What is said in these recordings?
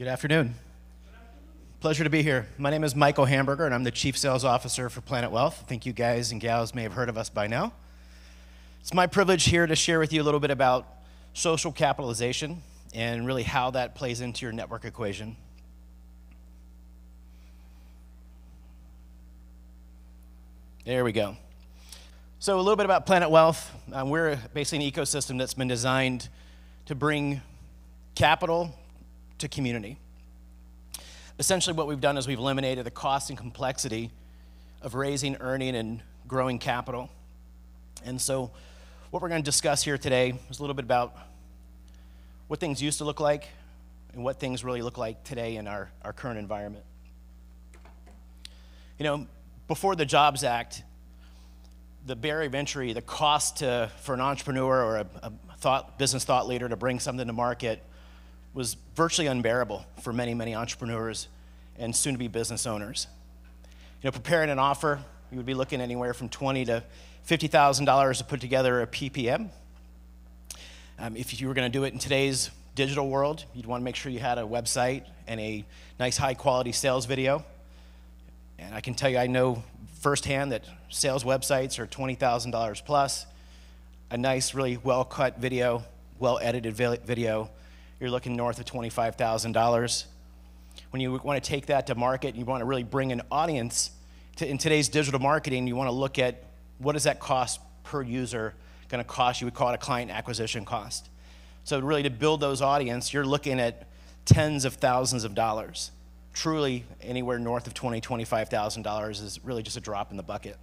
Good afternoon. Pleasure to be here. My name is Michael Hamburger, and I'm the Chief Sales Officer for Planet Wealth. I think you guys and gals may have heard of us by now. It's my privilege here to share with you a little bit about social capitalization and really how that plays into your network equation. There we go. So, a little bit about Planet Wealth. Um, we're basically an ecosystem that's been designed to bring capital to community. Essentially, what we've done is we've eliminated the cost and complexity of raising, earning, and growing capital. And so, what we're going to discuss here today is a little bit about what things used to look like and what things really look like today in our, our current environment. You know, before the Jobs Act, the barrier of entry, the cost to, for an entrepreneur or a, a thought, business thought leader to bring something to market was virtually unbearable for many, many entrepreneurs and soon to be business owners. You know, preparing an offer, you would be looking anywhere from twenty to $50,000 to put together a PPM. Um, if you were going to do it in today's digital world, you'd want to make sure you had a website and a nice high quality sales video. And I can tell you, I know firsthand that sales websites are $20,000 plus. A nice, really well cut video, well edited video, you're looking north of $25,000. When you want to take that to market, and you want to really bring an audience to, in today's digital marketing, you want to look at what does that cost per user going to cost you? We call it a client acquisition cost. So, really, to build those audience, you're looking at tens of thousands of dollars truly anywhere north of $20,000, $25,000 is really just a drop in the bucket.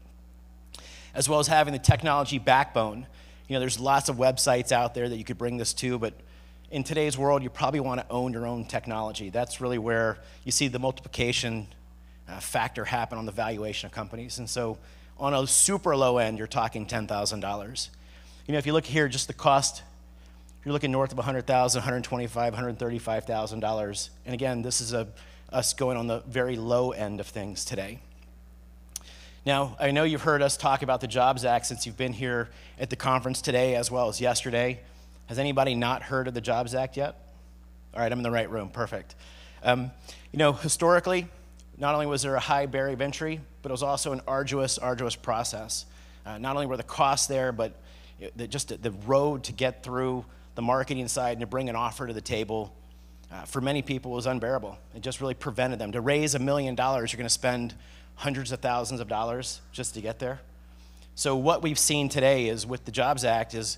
As well as having the technology backbone. You know, there's lots of websites out there that you could bring this to, but in today's world, you probably want to own your own technology. That's really where you see the multiplication uh, factor happen on the valuation of companies. And so, on a super low end, you're talking $10,000. You know, if you look here, just the cost, you're looking north of $100,000, $125,000, $135,000. And again, this is a us going on the very low end of things today. Now, I know you've heard us talk about the Jobs Act since you've been here at the conference today as well as yesterday. Has anybody not heard of the Jobs Act yet? All right, I'm in the right room. Perfect. Um, you know, historically, not only was there a high barrier of entry, but it was also an arduous, arduous process. Uh, not only were the costs there, but the, just the road to get through the marketing side and to bring an offer to the table uh, for many people was unbearable. It just really prevented them. To raise a million dollars, you're going to spend hundreds of thousands of dollars just to get there. So what we've seen today is with the Jobs Act is,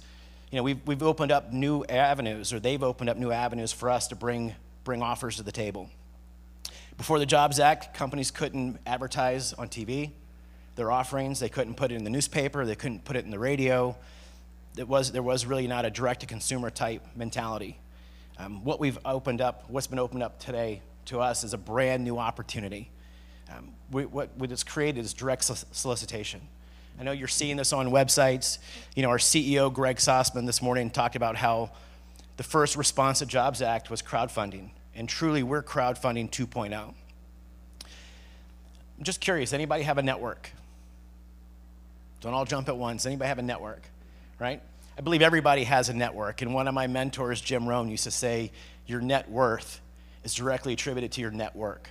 you know, we've, we've opened up new avenues, or they've opened up new avenues for us to bring, bring offers to the table. Before the Jobs Act, companies couldn't advertise on TV their offerings. They couldn't put it in the newspaper. They couldn't put it in the radio. It was, there was really not a direct-to-consumer type mentality. Um, what we've opened up, what's been opened up today to us is a brand new opportunity. Um, we, what, what it's created is direct solicitation. I know you're seeing this on websites. You know, our CEO, Greg Sussman, this morning talked about how the first response to Jobs Act was crowdfunding. And truly, we're crowdfunding 2.0. I'm just curious, anybody have a network? Don't all jump at once. Anybody have a network, right? I believe everybody has a network. And one of my mentors, Jim Rohn, used to say, Your net worth is directly attributed to your network.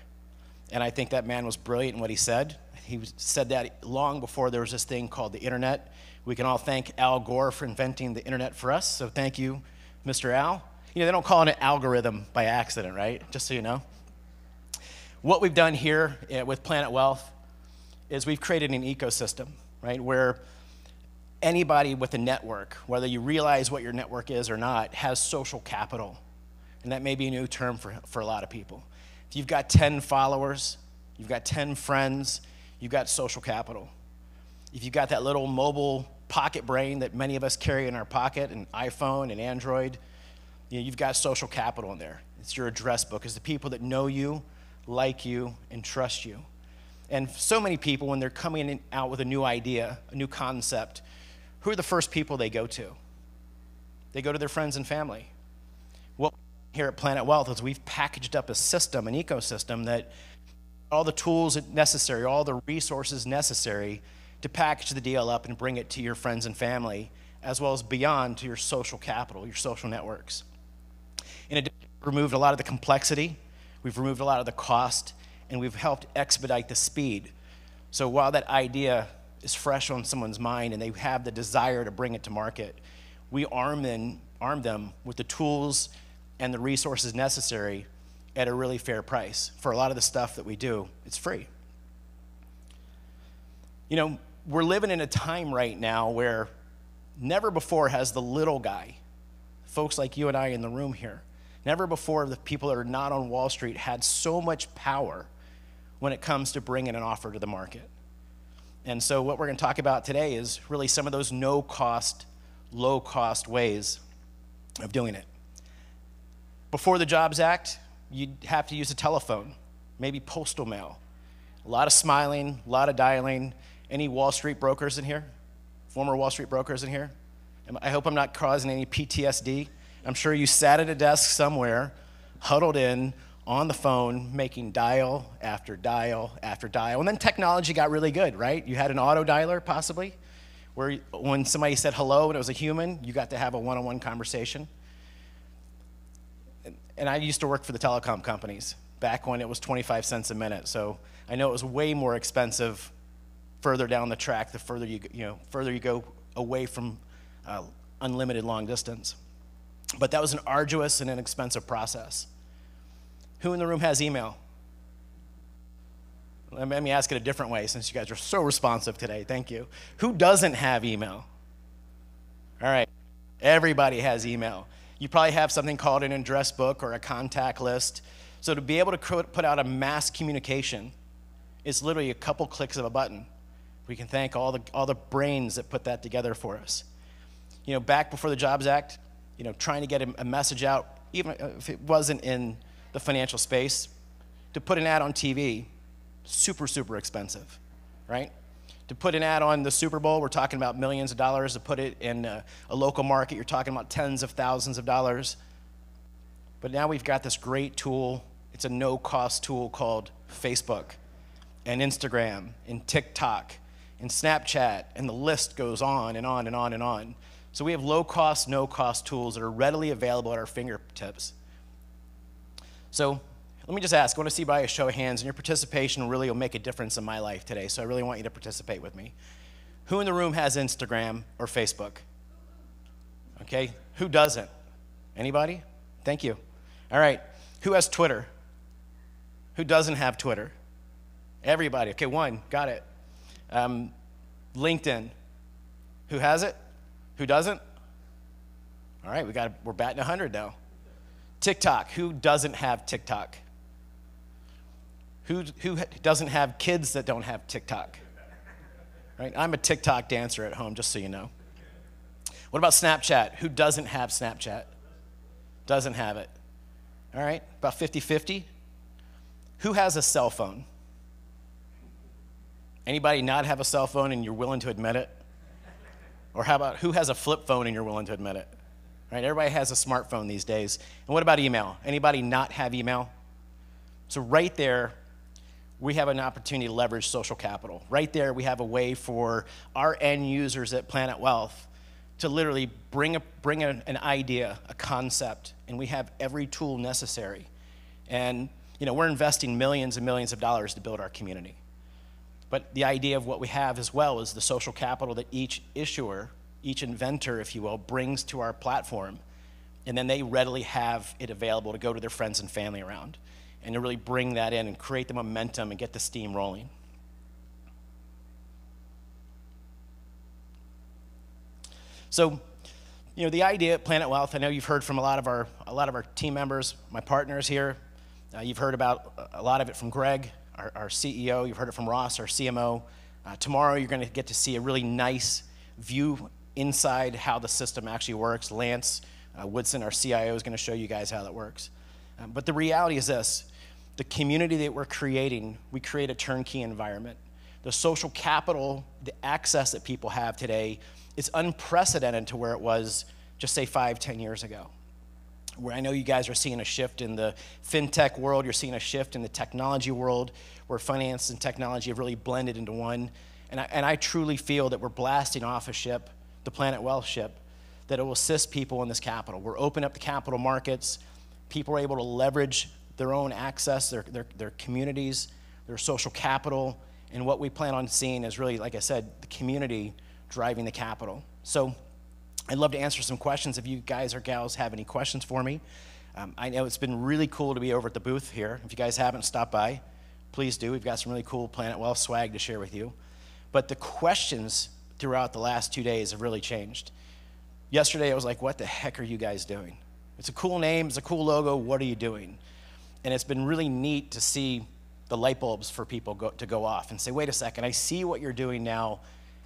And I think that man was brilliant in what he said. He said that long before there was this thing called the internet. We can all thank Al Gore for inventing the internet for us. So thank you, Mr. Al. You know, they don't call it an algorithm by accident, right? Just so you know. What we've done here eh, with Planet Wealth is we've created an ecosystem, right, where anybody with a network, whether you realize what your network is or not, has social capital. And that may be a new term for, for a lot of people. If you've got 10 followers, you've got 10 friends, you've got social capital. If you've got that little mobile pocket brain that many of us carry in our pocket, an iPhone and Android, you know, you've got social capital in there. It's your address book. It's the people that know you, like you, and trust you. And so many people, when they're coming out with a new idea, a new concept, who are the first people they go to? They go to their friends and family. Here at Planet Wealth is we've packaged up a system, an ecosystem that all the tools necessary, all the resources necessary to package the deal up and bring it to your friends and family, as well as beyond to your social capital, your social networks. In addition, we've removed a lot of the complexity we've removed a lot of the cost, and we've helped expedite the speed. So while that idea is fresh on someone's mind and they have the desire to bring it to market, we arm them, arm them with the tools and the resources necessary at a really fair price. For a lot of the stuff that we do, it's free. You know, we're living in a time right now where never before has the little guy, folks like you and I in the room here, never before the people that are not on Wall Street had so much power when it comes to bringing an offer to the market. And so, what we're going to talk about today is really some of those no cost, low cost ways of doing it. Before the Jobs Act, you'd have to use a telephone, maybe postal mail. A lot of smiling, a lot of dialing. Any Wall Street brokers in here? Former Wall Street brokers in here? I hope I'm not causing any PTSD. I'm sure you sat at a desk somewhere, huddled in, on the phone, making dial after dial after dial. And then technology got really good, right? You had an auto dialer, possibly, where when somebody said hello and it was a human, you got to have a one on one conversation. And I used to work for the telecom companies back when it was 25 cents a minute. So I know it was way more expensive further down the track, the further you, you, know, further you go away from uh, unlimited long distance. But that was an arduous and inexpensive process. Who in the room has email? Let me ask it a different way since you guys are so responsive today. Thank you. Who doesn't have email? All right. Everybody has email. You probably have something called an address book or a contact list. So to be able to put out a mass communication, it's literally a couple clicks of a button. We can thank all the, all the brains that put that together for us. You know, back before the Jobs Act, you know, trying to get a, a message out, even if it wasn't in the financial space, to put an ad on TV, super, super expensive, right? To put an ad on the Super Bowl, we're talking about millions of dollars. To put it in a, a local market, you're talking about tens of thousands of dollars. But now we've got this great tool. It's a no cost tool called Facebook and Instagram and TikTok and Snapchat, and the list goes on and on and on and on. So we have low cost, no cost tools that are readily available at our fingertips. So let me just ask I want to see by a show of hands, and your participation really will make a difference in my life today. So I really want you to participate with me. Who in the room has Instagram or Facebook? Okay, who doesn't? Anybody? Thank you. All right, who has Twitter? Who doesn't have Twitter? Everybody. Okay, one, got it. Um, LinkedIn. Who has it? Who doesn't? All right, we got we're batting 100 now. TikTok. Who doesn't have TikTok? Who, who doesn't have kids that don't have TikTok? Right? I'm a TikTok dancer at home, just so you know. What about Snapchat? Who doesn't have Snapchat? Doesn't have it. All right, about 50 50. Who has a cell phone? Anybody not have a cell phone and you're willing to admit it? Or how about who has a flip phone and you're willing to admit it? Right? Everybody has a smartphone these days. And what about email? Anybody not have email? So right there, we have an opportunity to leverage social capital. Right there, we have a way for our end users at Planet Wealth to literally bring, a, bring a, an idea, a concept, and we have every tool necessary. And you know, we're investing millions and millions of dollars to build our community. But the idea of what we have as well is the social capital that each issuer, each inventor, if you will, brings to our platform. And then they readily have it available to go to their friends and family around and to really bring that in and create the momentum and get the steam rolling. So, you know, the idea at Planet Wealth, I know you've heard from a lot of our, a lot of our team members, my partners here. Uh, you've heard about a lot of it from Greg our, our CEO. You've heard it from Ross, our CMO. Uh, tomorrow, you're going to get to see a really nice view inside how the system actually works. Lance uh, Woodson, our CIO, is going to show you guys how that works. Um, but the reality is this the community that we're creating, we create a turnkey environment. The social capital, the access that people have today is unprecedented to where it was just say five, ten years ago where I know you guys are seeing a shift in the fintech world, you're seeing a shift in the technology world, where finance and technology have really blended into one. And I, and I truly feel that we're blasting off a ship, the Planet Wealth ship, that it will assist people in this capital. We're opening up the capital markets. People are able to leverage their own access, their, their, their communities, their social capital, and what we plan on seeing is really, like I said, the community driving the capital. So I'd love to answer some questions if you guys or gals have any questions for me. Um, I know it's been really cool to be over at the booth here. If you guys haven't stopped by, please do. We've got some really cool Planet Wealth swag to share with you. But the questions throughout the last two days have really changed. Yesterday, I was like, what the heck are you guys doing? It's a cool name, it's a cool logo. What are you doing? And it's been really neat to see the light bulbs for people go, to go off and say, wait a second, I see what you're doing now,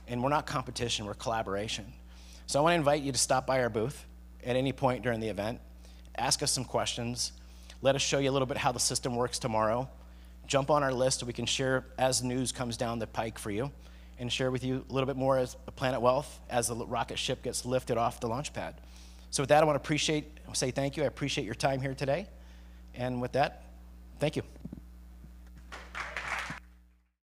and we're not competition, we're collaboration. So I want to invite you to stop by our booth at any point during the event, ask us some questions, let us show you a little bit how the system works tomorrow. Jump on our list so we can share as news comes down the pike for you and share with you a little bit more as Planet Wealth as the rocket ship gets lifted off the launch pad. So with that, I want to appreciate, say thank you. I appreciate your time here today. And with that, thank you.